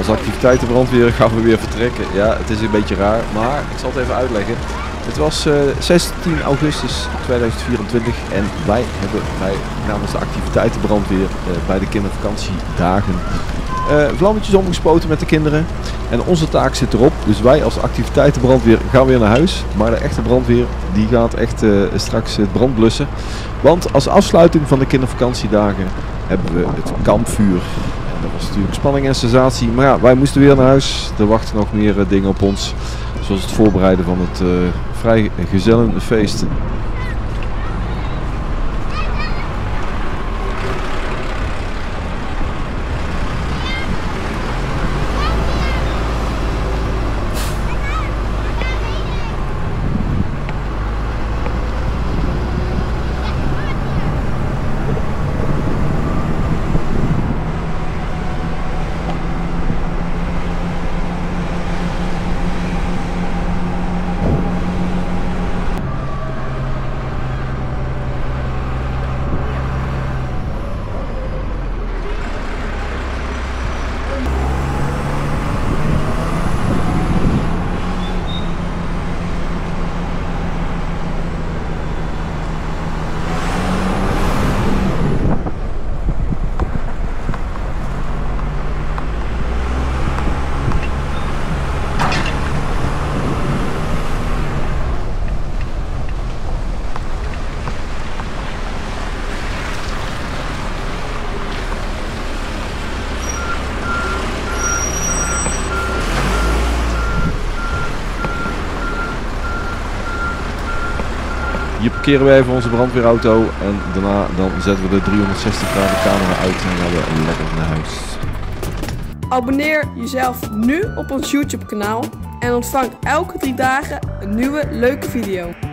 Als activiteitenbrandweer gaan we weer vertrekken. Ja, het is een beetje raar, maar ik zal het even uitleggen. Het was uh, 16 augustus 2024 en wij hebben bij namens de activiteitenbrandweer uh, bij de kindervakantiedagen uh, vlammetjes omgespoten met de kinderen. En onze taak zit erop. Dus wij als activiteitenbrandweer gaan weer naar huis. Maar de echte brandweer die gaat echt straks het brand blussen. Want als afsluiting van de kindervakantiedagen hebben we het kampvuur. Dat was natuurlijk spanning en sensatie. Maar ja, wij moesten weer naar huis. Er wachten nog meer uh, dingen op ons. Zoals het voorbereiden van het vrij gezellende Hier parkeren we even onze brandweerauto en daarna dan zetten we de 360 graden camera uit en gaan we lekker naar huis. Abonneer jezelf nu op ons YouTube kanaal en ontvang elke drie dagen een nieuwe leuke video.